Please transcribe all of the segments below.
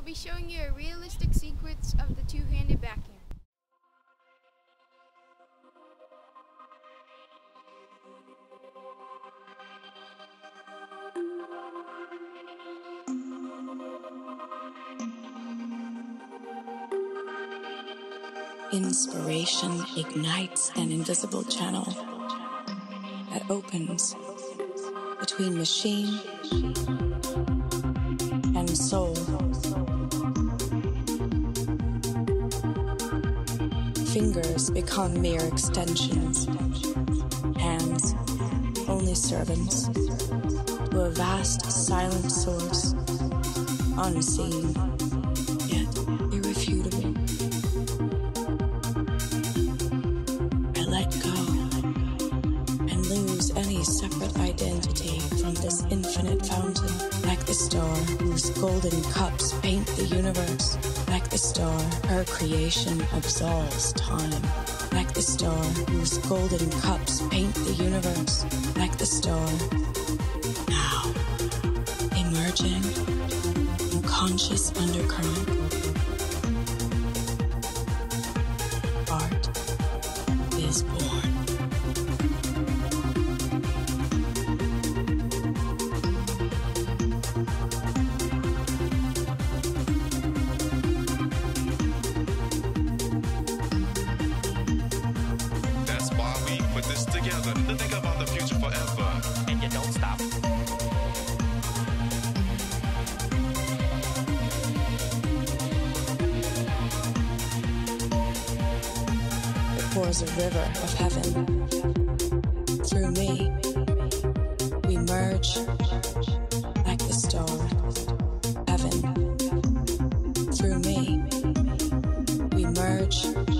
I'll be showing you a realistic sequence of the two-handed backhand. Inspiration ignites an invisible channel that opens between machine and soul. Fingers become mere extensions, hands only servants to a vast silent source, unseen yet irrefutable. I let go and lose any separate identity from this infinite fountain, like the star whose golden cups paint the universe, star her creation absolves time, like the star whose golden cups paint the universe, like the star now emerging from conscious undercurrent. Art is born. Pours a river of heaven through me. We merge like the star. Heaven through me. We merge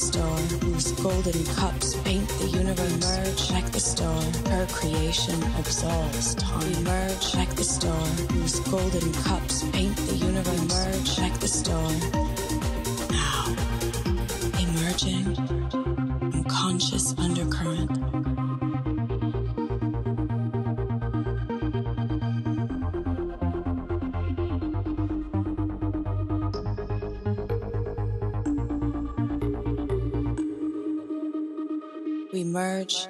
Star whose golden cups paint the universe. Merge like the star, her creation absolves time. We merge like the star whose golden cups paint the universe. Merge like the star. Now, emerging from conscious undercurrent. We merge